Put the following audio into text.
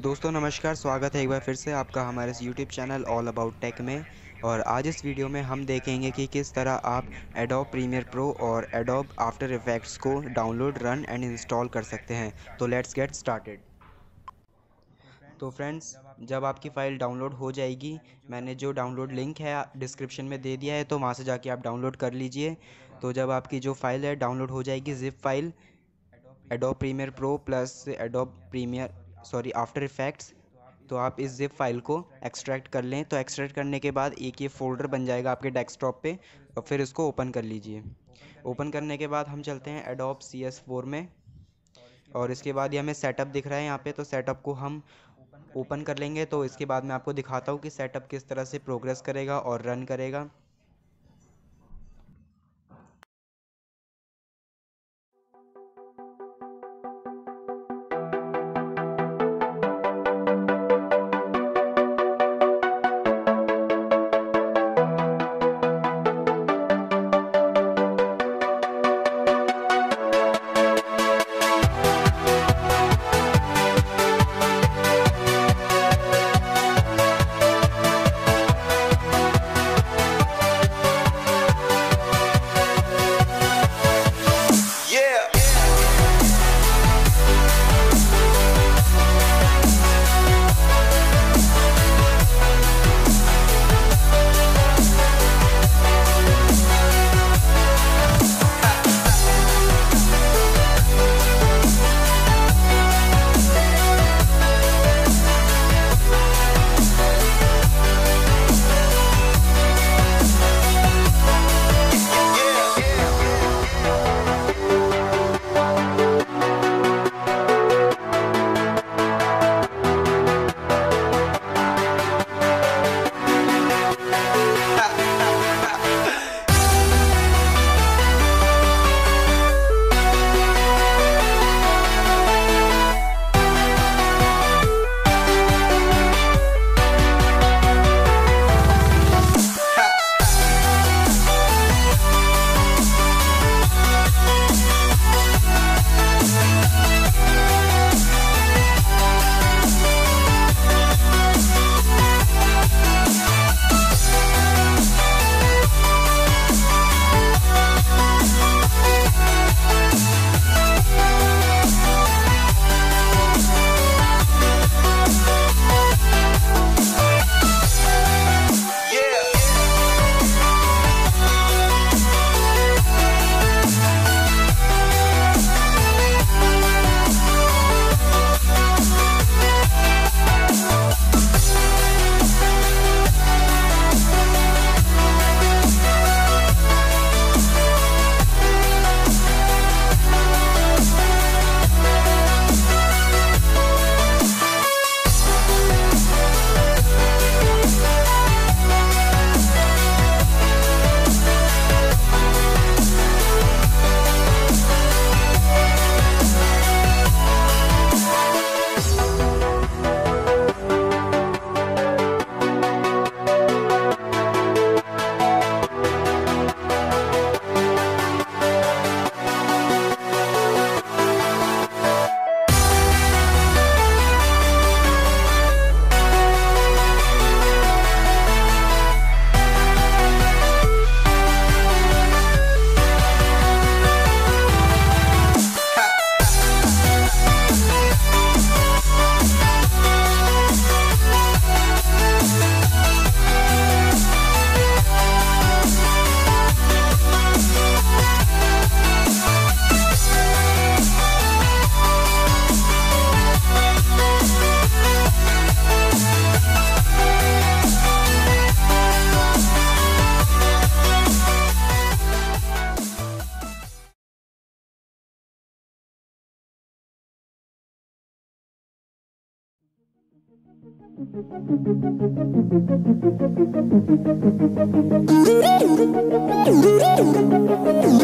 दोस्तों, नमस्कार, स्वागत है एक बार फिर से आपका हमारे इस YouTube channel all about tech में। और आज इस वीडियो में हम देखेंगे कि किस तरह आप एडोब प्रीमियर प्रो और एडोब आफ्टर इफ़ेक्ट्स को डाउनलोड रन एंड इंस्टॉल कर सकते हैं। तो लेट्स गेट स्टार्टेड तो फ्रेंड्स, जब आपकी फ़ाइल डाउनलोड हो जाएगी, मैंने जो डाउनलोड लिंक है, डिस्क्रिप्शन में दे दिया है तो वहाँ से जाके आप डाउनलोड कर लीजिए। तो जब आपकी जो फ़ाइल है, डाउनलोड हो जाएगी, zip file Adobe Premiere Pro plus Adobe Premiere sorry After Effects तो आप इस ज़िप फ़ाइल को एक्सट्रैक्ट कर लें। तो एक्सट्रैक्ट करने के बाद एक ये फ़ोल्डर बन जाएगा आपके डेस्कटॉप पे और फिर इसको ओपन कर लीजिए। ओपन करने के बाद हम चलते हैं एडोब सी एस फोर में, और इसके बाद ये हमें सेटअप दिख रहा है यहाँ पे। तो सेटअप को हम ओपन कर लेंगे तो इसके बाद मैं आपको दिखाता हूँ कि सेटअप किस तरह से प्रोग्रेस करेगा और रन करेगा। Thank you.